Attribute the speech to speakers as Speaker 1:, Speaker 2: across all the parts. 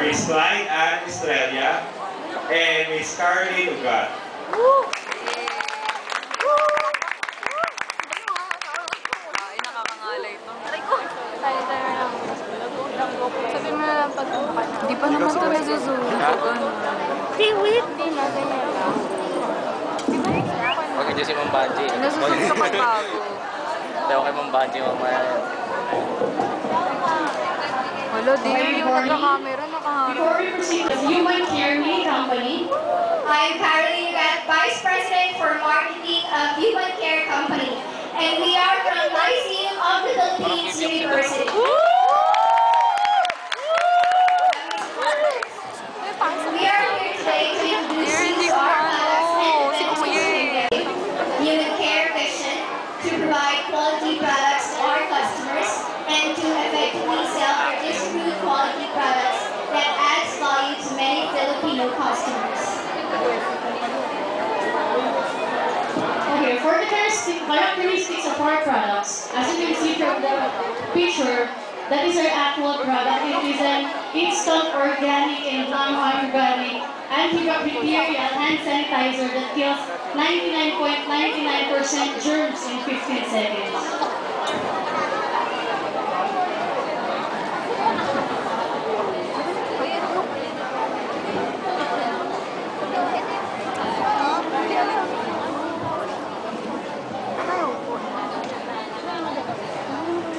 Speaker 1: Miss Clyde Ann Estrella, and Miss Carly Ugat.
Speaker 2: Di pa naman ito nasusunod. Three weeks? Di na, ganyan lang.
Speaker 3: Huwag hindi si Ma'am Banji.
Speaker 4: Nasusunod sa pagbago.
Speaker 3: Tayo kay Ma'am Banji mamaya.
Speaker 4: Wala, di. Yung pagkakamera.
Speaker 5: Before we proceed with Human Care Me Company,
Speaker 6: I'm Caroline Ugat, Vice President for Marketing of Human Care Company, and we are from Lyceum of the Philippines University. We are here today to introduce you to our products and inventions in Human Care Vision to provide quality products to our customers and to effectively sell or distribute quality products that adds value to many Filipino customers.
Speaker 5: okay, for the characteristic- characteristics of our products, as you can see from the picture, that is our actual product. It is an instant organic and non-organic antibacterial hand sanitizer that kills 99.99% germs in 15 seconds.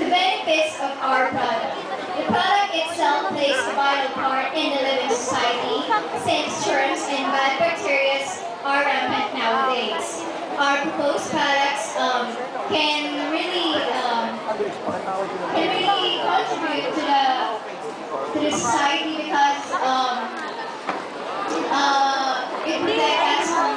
Speaker 6: The benefits of our product. The product itself plays a vital part in the living society since germs and bad bacteria are rampant nowadays. Our proposed products um, can really um, can really contribute to the to the society because um, uh, it protects us from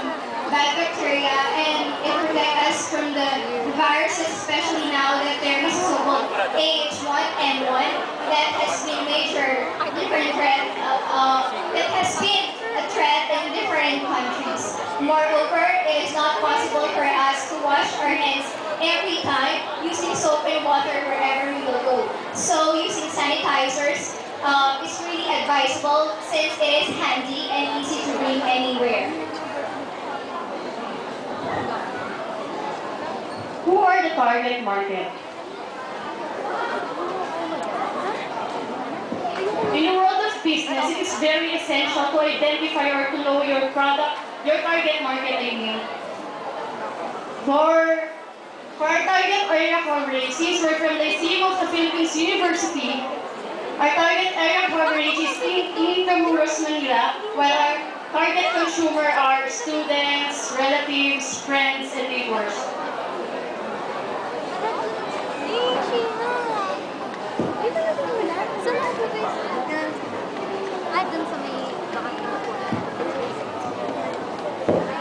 Speaker 6: bad bacteria and it protects us from the viruses, especially now that there is so-called AH1N1 that has been major different threat uh, uh, that has been a threat in different countries. Moreover, it is not possible for us to wash our hands every time using soap and water wherever we will go. So using sanitizers um, is really advisable since it is handy and easy to bring anywhere.
Speaker 5: Who are the target market? In the world of business, it is very essential to identify or to know your product, your target market, I mean. For, for our target area coverage, since we're from the Lyceum of the Philippines University, our target area coverage is in Intramuros, Manila, while our target consumer are students, relatives, friends, and neighbors.
Speaker 2: Ay, dun sa may...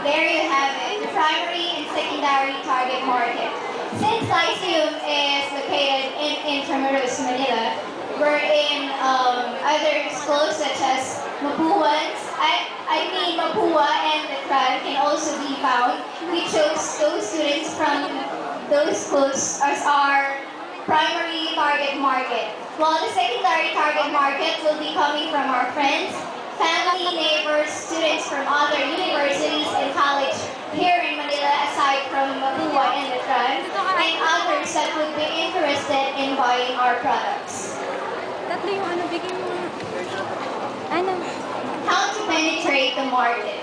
Speaker 6: There you have it, the primary and secondary target market. Since Lyceum is located in Intramuros, Manila, we're in um, other schools such as Mapuans, I, I mean Mapua and Letran can also be found. We chose those students from those schools as our primary target market. While the secondary target market will be coming from our friends, family, neighbors, students from other universities and college here in Manila aside from Mapua and Letran, and others that would be interested in buying our products.
Speaker 2: Tatlo yung ano, bigay mo. Ano?
Speaker 6: How to penetrate the market.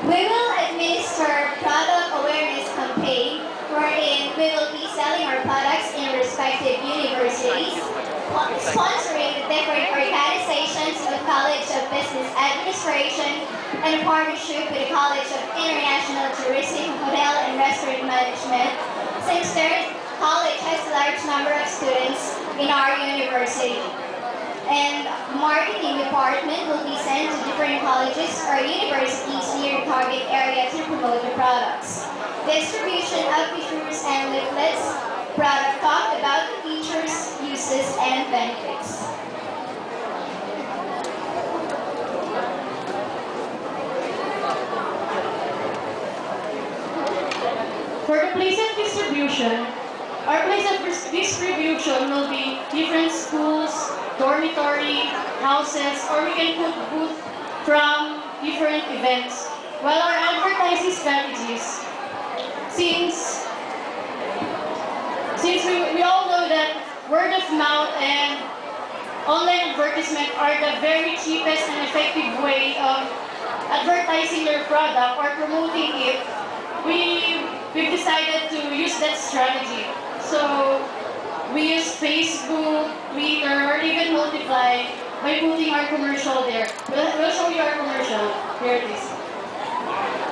Speaker 6: We will administer product awareness campaign wherein we will be selling our products in respective universities, sponsoring different organizations of the College of Business Administration and a partnership with the College of International Tourism, Hotel and Restaurant Management, since their college has a large number of students in our university and marketing department will be sent to different colleges or universities near target area to promote the products. Distribution of brochures and leaflets, product talk about the features, uses, and benefits.
Speaker 5: For the place of distribution, our place of distribution will be different schools, dormitory, houses, or we can put booth from different events. While our advertising strategies, since since we, we all know that word of mouth and online advertisement are the very cheapest and effective way of advertising your product or promoting it, we we've decided to use that strategy. So we use Facebook, Twitter, or even Multiply by putting our commercial there. We'll, we'll show you our commercial. Here it is.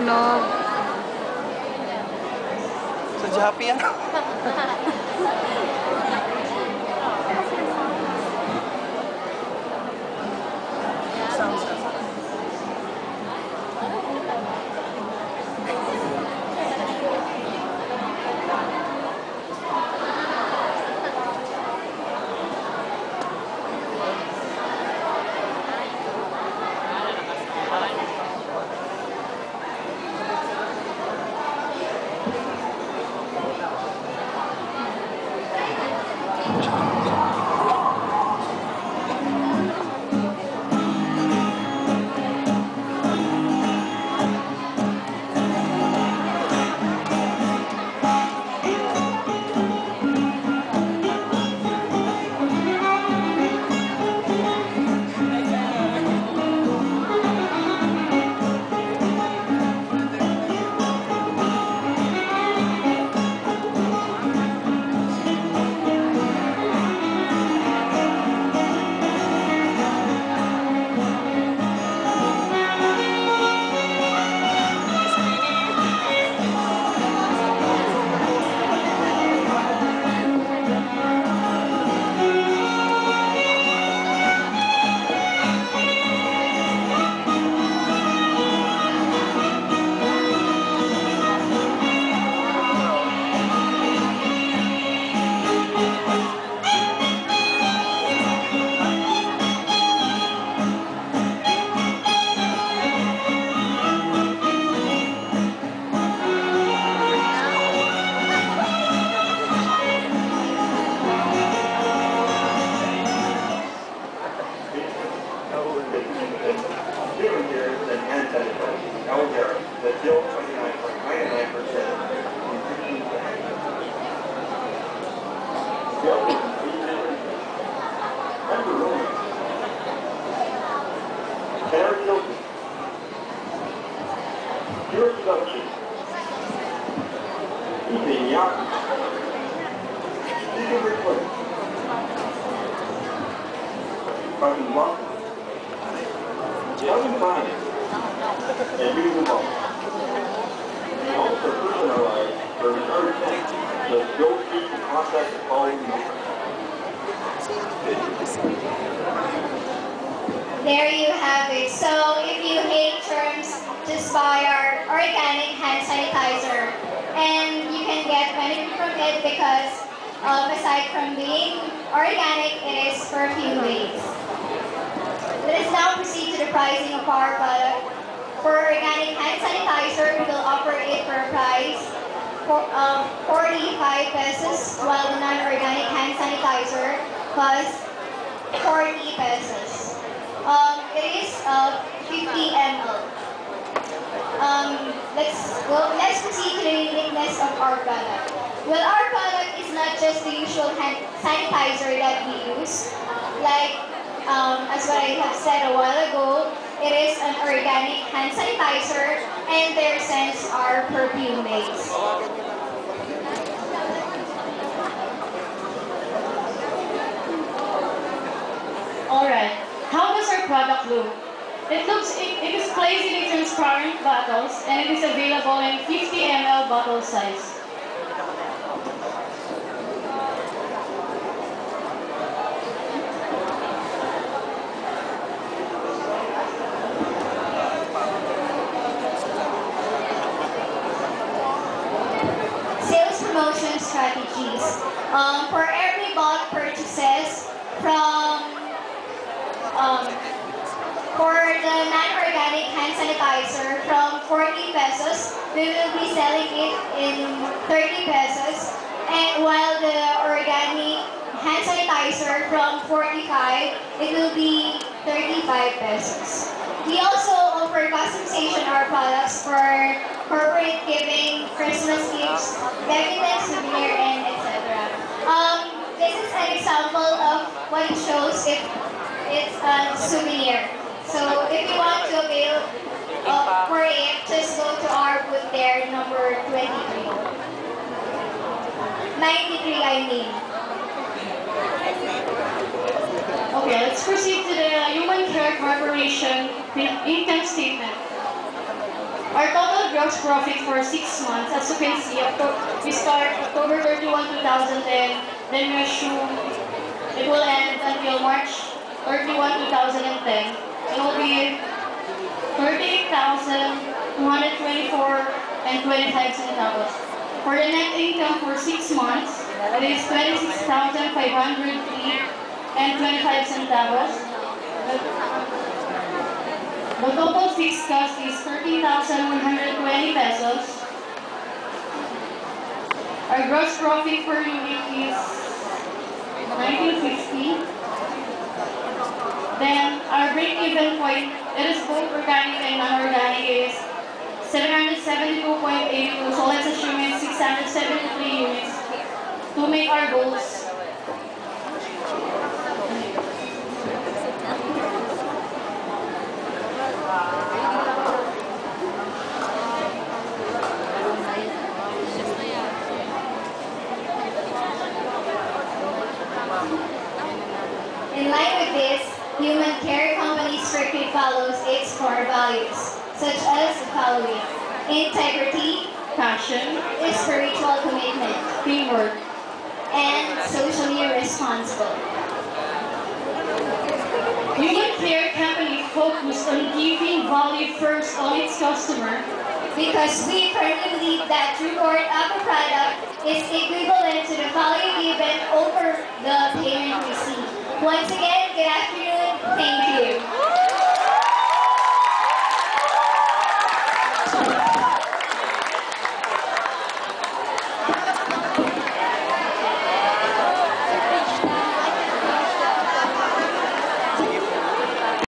Speaker 4: Tunog?
Speaker 3: Sa Japi yan.
Speaker 1: and fine. And beautiful. Also personalize
Speaker 6: There you have it. So if you hate germs, just buy our organic hand sanitizer. And you can get benefit from it because um, aside from being organic, it is perfume-based. Let us now proceed to the pricing of our product. For organic hand sanitizer, we will offer it for a price of 45 pesos, while the non-organic hand sanitizer costs 40 pesos. Um, it is uh, 50 ml. Um, let's well, let's proceed to the uniqueness of our product. Well, our product is not just the usual hand sanitizer that we use. Like um, as what I have said a while ago, it is an organic hand sanitizer, and their scents are perfume based.
Speaker 5: Alright, how does our product look? It looks, it, it is placed in transparent bottles and it is available in 50 ml bottle size.
Speaker 6: Um, for every bulk purchases from um, for the non-organic hand sanitizer from 40 pesos, we will be selling it in 30 pesos. And while the organic hand sanitizer from 45, it will be 35 pesos. We also offer customization our products for corporate giving, Christmas gifts, debit souvenir, and etc. Um, this is an example of what it shows if it's a souvenir. So if you want to avail uh, for it, just go to our booth there, number 23. 93, I mean.
Speaker 5: Okay, let's proceed to the Human Care Corporation income statement. Our total gross profit for six months, as you can see, we start October 31, 2010, then we assume it will end until March 31, 2010. It will be 38,224 and 25 centavos. For the net income for six months, it is 26,503 and 25 centavos. The total fixed cost is 13,120 pesos. Our gross profit per unit is 1950. Then our break-even point, it is both organic and non-organic, is 772.82. So let's assume it's 673 units to make our goals.
Speaker 6: In line with this, Human Care Company strictly follows its core values, such as the following. Integrity,
Speaker 5: Passion,
Speaker 6: spiritual commitment,
Speaker 5: teamwork,
Speaker 6: and socially responsible.
Speaker 5: Human Care Company focused on giving value first on its customer
Speaker 6: Because we firmly believe that reward of a product is equivalent to the value Once again, good afternoon. Thank you.